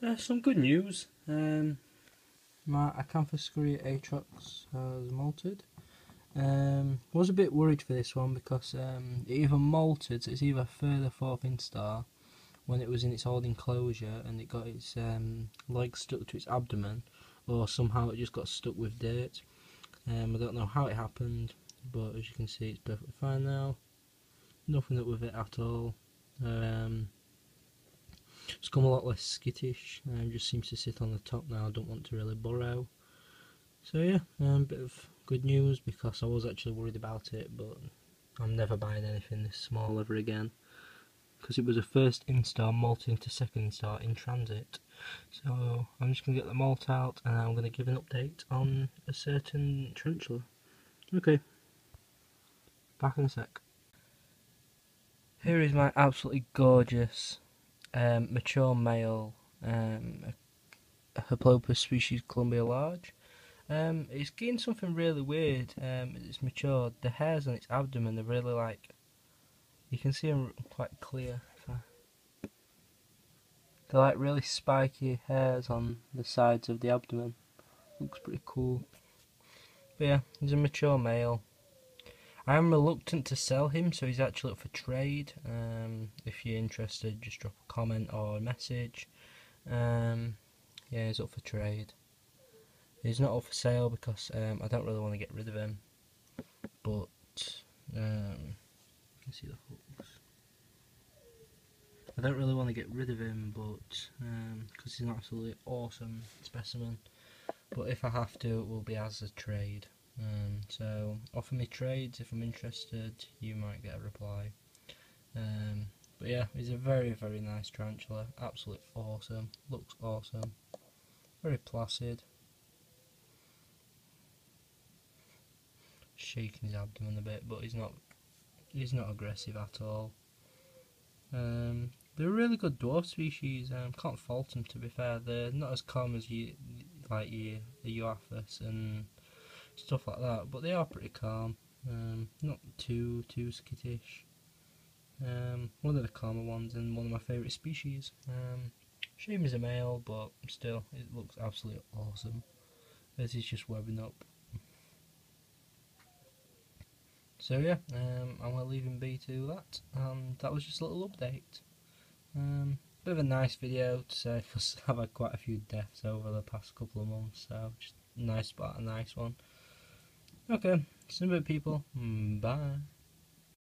Uh, some good news. Um, my Acanthus atrox has molted. Um, was a bit worried for this one because um, it either molted, so it's either further fourth instar when it was in its old enclosure and it got its um, legs stuck to its abdomen, or somehow it just got stuck with dirt. Um, I don't know how it happened, but as you can see, it's perfectly fine now. Nothing up with it at all. Um, it's come a lot less skittish. Um, just seems to sit on the top now. I don't want to really burrow. So yeah, a um, bit of good news because I was actually worried about it, but I'm never buying anything this small ever again. Because it was a first instar molting to second instar in transit. So I'm just going to get the molt out and I'm going to give an update on a certain tarantula. Okay, back in a sec. Here is my absolutely gorgeous um, mature male um, species Colombia large. Um, it's getting something really weird. Um, it's matured. The hairs on its abdomen are really like you can see them quite clear. They're like really spiky hairs on the sides of the abdomen. Looks pretty cool. But yeah, he's a mature male. I am reluctant to sell him, so he's actually up for trade. Um, if you're interested, just drop a comment or a message. Um, yeah, he's up for trade. He's not up for sale because um, I don't really want to get rid of him. But um, you can see the hooks. I don't really want to get rid of him, but because um, he's an absolutely awesome specimen. But if I have to, it will be as a trade. Um, so offer me trades if I'm interested. You might get a reply. Um, but yeah, he's a very very nice tarantula. Absolutely awesome. Looks awesome. Very placid. Shaking his abdomen a bit, but he's not he's not aggressive at all. Um, they're a really good dwarf species. Um, can't fault them to be fair. They're not as calm as you like you the Euopus and stuff like that. But they are pretty calm, um, not too too skittish. Um, one of the calmer ones and one of my favourite species. Um, shame is a male, but still, it looks absolutely awesome. This is just webbing up. So yeah, um, I'm going to leave him be to that, that was just a little update. Um, bit of a nice video to say, because I've had quite a few deaths over the past couple of months, so just nice spot, a nice one. Okay, bit people, mm, bye.